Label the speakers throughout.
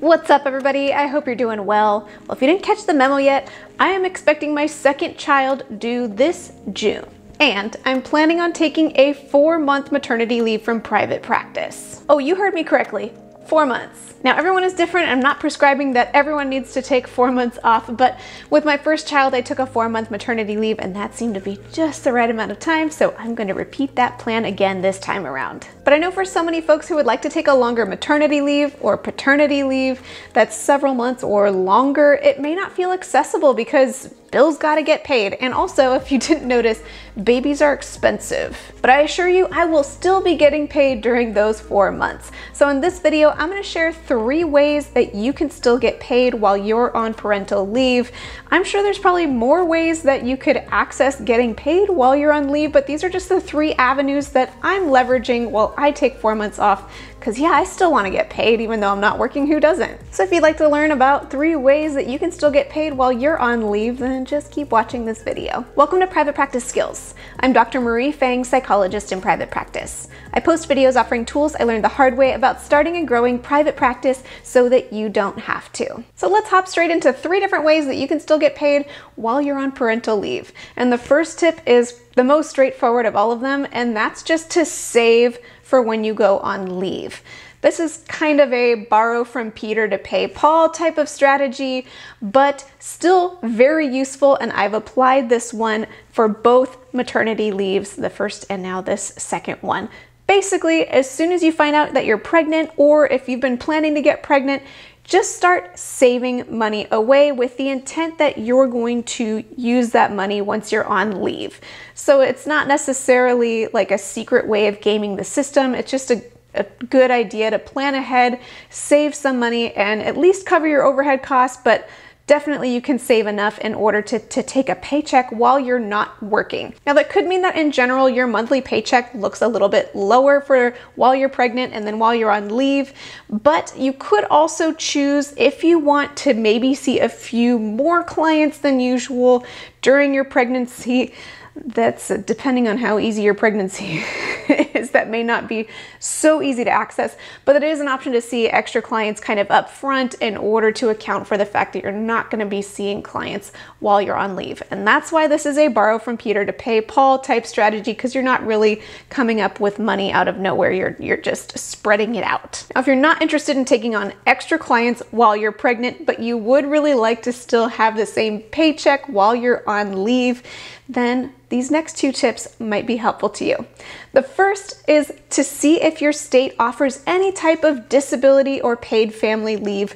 Speaker 1: What's up everybody? I hope you're doing well. Well, if you didn't catch the memo yet, I am expecting my second child due this June. And I'm planning on taking a four month maternity leave from private practice. Oh, you heard me correctly. Four months. Now everyone is different. I'm not prescribing that everyone needs to take four months off, but with my first child, I took a four month maternity leave and that seemed to be just the right amount of time. So I'm going to repeat that plan again this time around. But I know for so many folks who would like to take a longer maternity leave or paternity leave that's several months or longer, it may not feel accessible because bills gotta get paid. And also, if you didn't notice, babies are expensive. But I assure you, I will still be getting paid during those four months. So in this video, I'm gonna share three ways that you can still get paid while you're on parental leave. I'm sure there's probably more ways that you could access getting paid while you're on leave, but these are just the three avenues that I'm leveraging while I take four months off because yeah, I still want to get paid even though I'm not working, who doesn't? So if you'd like to learn about three ways that you can still get paid while you're on leave, then just keep watching this video. Welcome to Private Practice Skills. I'm Dr. Marie Fang, psychologist in private practice. I post videos offering tools I learned the hard way about starting and growing private practice so that you don't have to. So let's hop straight into three different ways that you can still get paid while you're on parental leave. And the first tip is the most straightforward of all of them, and that's just to save for when you go on leave. This is kind of a borrow from Peter to pay Paul type of strategy, but still very useful. And I've applied this one for both maternity leaves, the first and now this second one. Basically, as soon as you find out that you're pregnant, or if you've been planning to get pregnant, just start saving money away with the intent that you're going to use that money once you're on leave. So it's not necessarily like a secret way of gaming the system, it's just a a good idea to plan ahead, save some money, and at least cover your overhead costs, but definitely you can save enough in order to, to take a paycheck while you're not working. Now that could mean that in general your monthly paycheck looks a little bit lower for while you're pregnant and then while you're on leave, but you could also choose if you want to maybe see a few more clients than usual during your pregnancy that's uh, depending on how easy your pregnancy is, that may not be so easy to access, but it is an option to see extra clients kind of up front in order to account for the fact that you're not going to be seeing clients while you're on leave. And that's why this is a borrow from Peter to pay Paul type strategy because you're not really coming up with money out of nowhere. You're, you're just spreading it out. Now, if you're not interested in taking on extra clients while you're pregnant, but you would really like to still have the same paycheck while you're on leave, then these next two tips might be helpful to you. The first is to see if your state offers any type of disability or paid family leave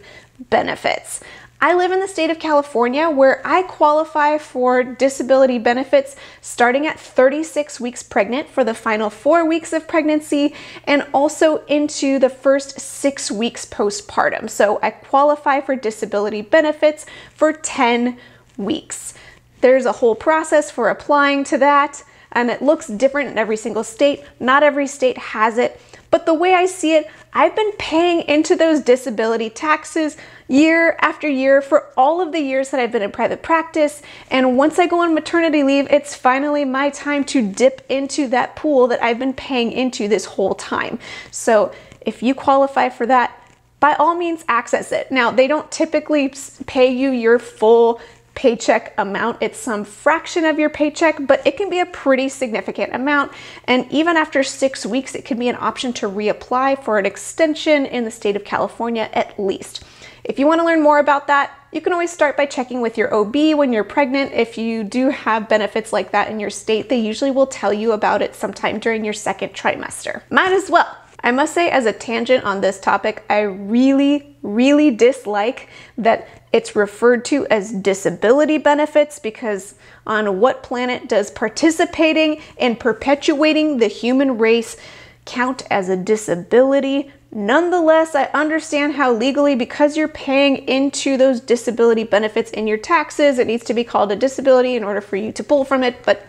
Speaker 1: benefits. I live in the state of California where I qualify for disability benefits starting at 36 weeks pregnant for the final four weeks of pregnancy and also into the first six weeks postpartum. So I qualify for disability benefits for 10 weeks. There's a whole process for applying to that, and it looks different in every single state. Not every state has it, but the way I see it, I've been paying into those disability taxes year after year for all of the years that I've been in private practice. And once I go on maternity leave, it's finally my time to dip into that pool that I've been paying into this whole time. So if you qualify for that, by all means access it. Now, they don't typically pay you your full paycheck amount. It's some fraction of your paycheck, but it can be a pretty significant amount. And even after six weeks, it can be an option to reapply for an extension in the state of California at least. If you want to learn more about that, you can always start by checking with your OB when you're pregnant. If you do have benefits like that in your state, they usually will tell you about it sometime during your second trimester. Might as well. I must say, as a tangent on this topic, I really, really dislike that it's referred to as disability benefits because on what planet does participating in perpetuating the human race count as a disability? Nonetheless, I understand how legally, because you're paying into those disability benefits in your taxes, it needs to be called a disability in order for you to pull from it, but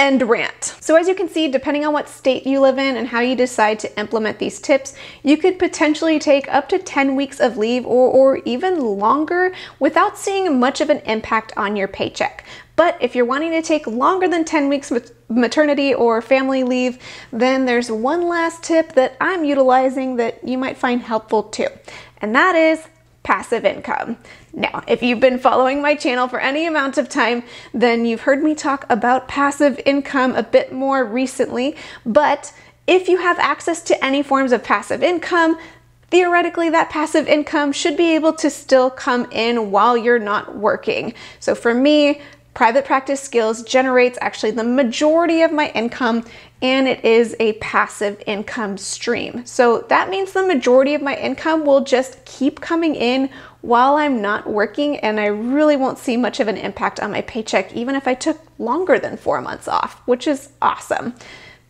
Speaker 1: end rant. So as you can see, depending on what state you live in and how you decide to implement these tips, you could potentially take up to 10 weeks of leave or, or even longer without seeing much of an impact on your paycheck. But if you're wanting to take longer than 10 weeks with maternity or family leave, then there's one last tip that I'm utilizing that you might find helpful too. and that is passive income. Now, if you've been following my channel for any amount of time, then you've heard me talk about passive income a bit more recently, but if you have access to any forms of passive income, theoretically that passive income should be able to still come in while you're not working. So for me, private practice skills generates actually the majority of my income and it is a passive income stream. So that means the majority of my income will just keep coming in while I'm not working and I really won't see much of an impact on my paycheck even if I took longer than four months off, which is awesome.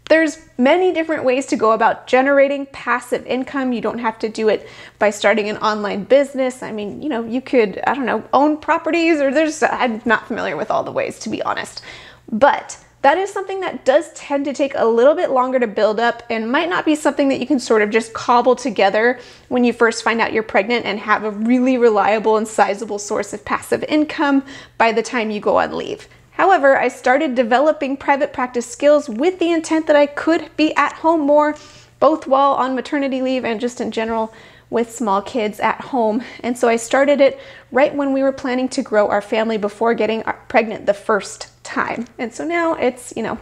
Speaker 1: There's many different ways to go about generating passive income. You don't have to do it by starting an online business. I mean, you know, you could, I don't know, own properties or there's, I'm not familiar with all the ways to be honest. But that is something that does tend to take a little bit longer to build up and might not be something that you can sort of just cobble together when you first find out you're pregnant and have a really reliable and sizable source of passive income by the time you go on leave. However, I started developing private practice skills with the intent that I could be at home more, both while on maternity leave and just in general with small kids at home. And so I started it right when we were planning to grow our family before getting uh, pregnant the first time. And so now it's, you know,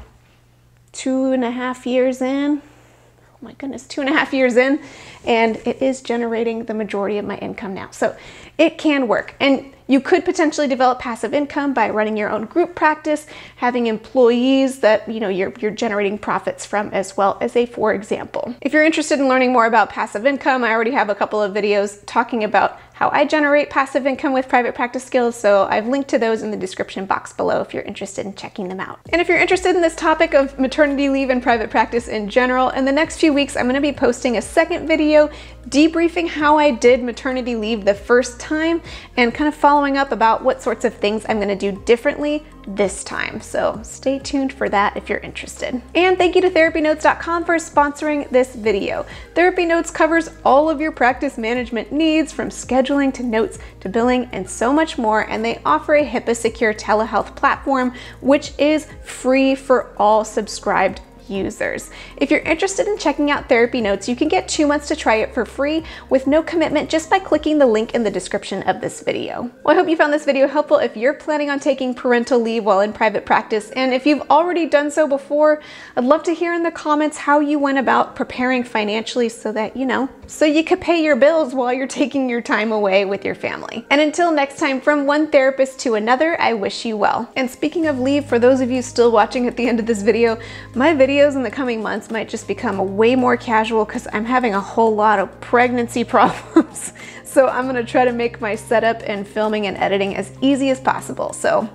Speaker 1: two and a half years in. Oh my goodness, two and a half years in, and it is generating the majority of my income now. So it can work. And you could potentially develop passive income by running your own group practice, having employees that you know you're, you're generating profits from as well as a for example. If you're interested in learning more about passive income, I already have a couple of videos talking about how I generate passive income with private practice skills, so I've linked to those in the description box below if you're interested in checking them out. And if you're interested in this topic of maternity leave and private practice in general, in the next few weeks I'm going to be posting a second video debriefing how I did maternity leave the first time and kind of following up about what sorts of things I'm going to do differently this time. So stay tuned for that if you're interested. And thank you to therapynotes.com for sponsoring this video. Therapy Notes covers all of your practice management needs from scheduling to notes to billing and so much more. And they offer a HIPAA secure telehealth platform, which is free for all subscribed users. If you're interested in checking out Therapy Notes, you can get two months to try it for free with no commitment just by clicking the link in the description of this video. Well, I hope you found this video helpful if you're planning on taking parental leave while in private practice. And if you've already done so before, I'd love to hear in the comments how you went about preparing financially so that, you know, so you could pay your bills while you're taking your time away with your family. And until next time, from one therapist to another, I wish you well. And speaking of leave, for those of you still watching at the end of this video, my video videos in the coming months might just become way more casual because I'm having a whole lot of pregnancy problems. so I'm gonna try to make my setup and filming and editing as easy as possible. So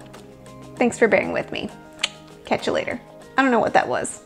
Speaker 1: thanks for bearing with me. Catch you later. I don't know what that was.